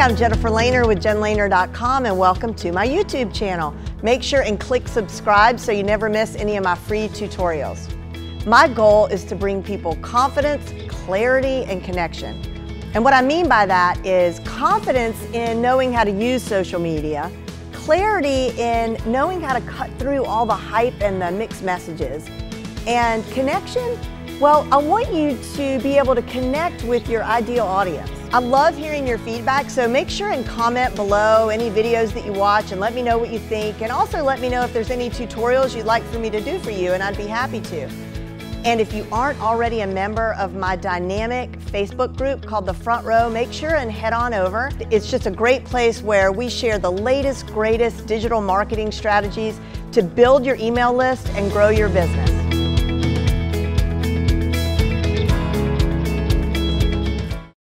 I'm Jennifer Lehner with jenlehner.com and welcome to my YouTube channel. Make sure and click subscribe so you never miss any of my free tutorials. My goal is to bring people confidence, clarity, and connection. And what I mean by that is confidence in knowing how to use social media, clarity in knowing how to cut through all the hype and the mixed messages, and connection, well, I want you to be able to connect with your ideal audience. I love hearing your feedback, so make sure and comment below any videos that you watch and let me know what you think. And also let me know if there's any tutorials you'd like for me to do for you, and I'd be happy to. And if you aren't already a member of my dynamic Facebook group called The Front Row, make sure and head on over. It's just a great place where we share the latest, greatest digital marketing strategies to build your email list and grow your business.